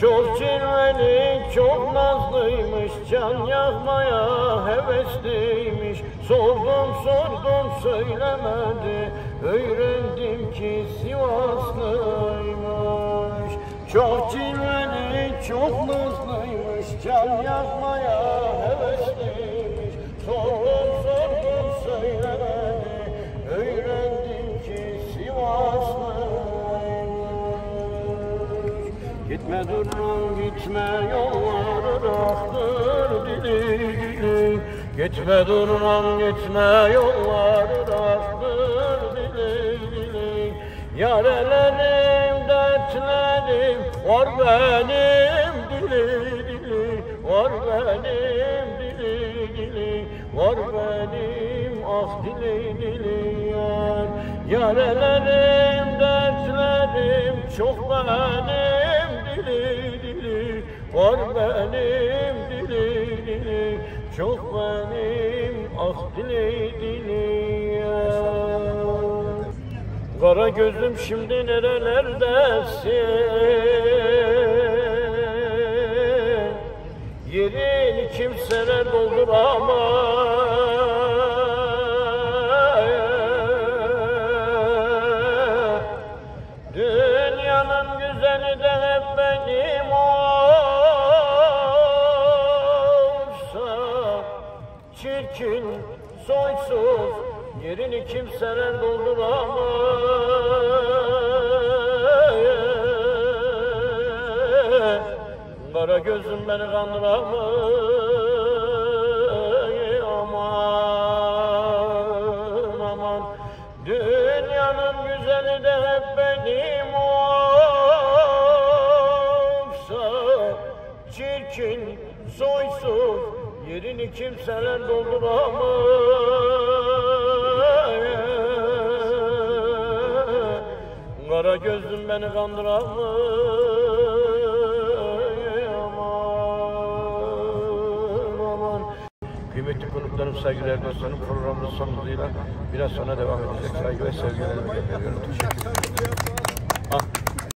Çok cilveli, çok nazlıymış, can yakmaya hevesliymiş. Sordum sordum söylemedi, öğrendim ki Sivaslıymış. Çok cilveli, çok nazlıymış, can yakmaya hevesliymiş. Sordum Gitme durun gitme yolları rahtır dili dili Gitme durun gitme yolları rahtır dili dili Yarelerim dertlerim var benim dili dili. Var benim dili dili Var benim ah dili dili. Yar Yarelerim dertlerim çok benim Var benim dili dili Çok benim ah dili Kara gözüm şimdi nerelerdesin? Yerini kimseler dolduramaz. Dünyanın güzeli de hep benim olsa Çirkin, soysuz, yerini kimseler dolduramaz. Kara gözüm beni kandıramaz. Aman aman Dünyanın güzeli de hep benim olsa Çirkin, soysuz, yerini kimseler dolduramaz Kara gözüm beni kandıramaz Kıymetli konuklarım, saygılar dostlarım programımız son hızıyla biraz sonra devam edecek. Saygı ve sevgilerimi gönderiyorum. Teşekkür ederim.